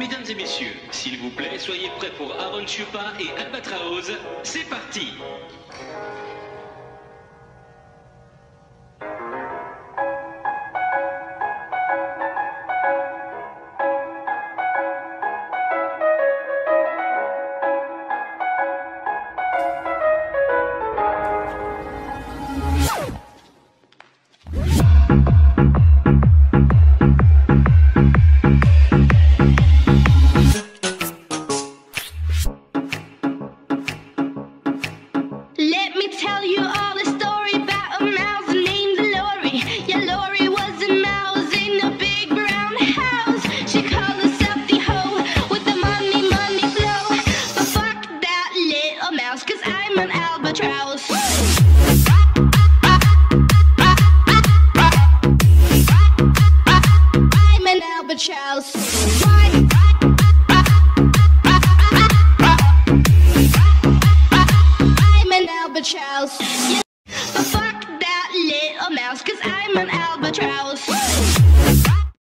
Mesdames et messieurs, s'il vous plaît, soyez prêts pour Aaron Chupa et Albatraoz. C'est parti tell you all a story about a mouse named Lori. Yeah, Lori was a mouse in a big brown house. She called herself the hoe with the money, money flow. But fuck that little mouse, cause I'm an albatross. I'm an albatross. Mouse, cause I'm an albatross.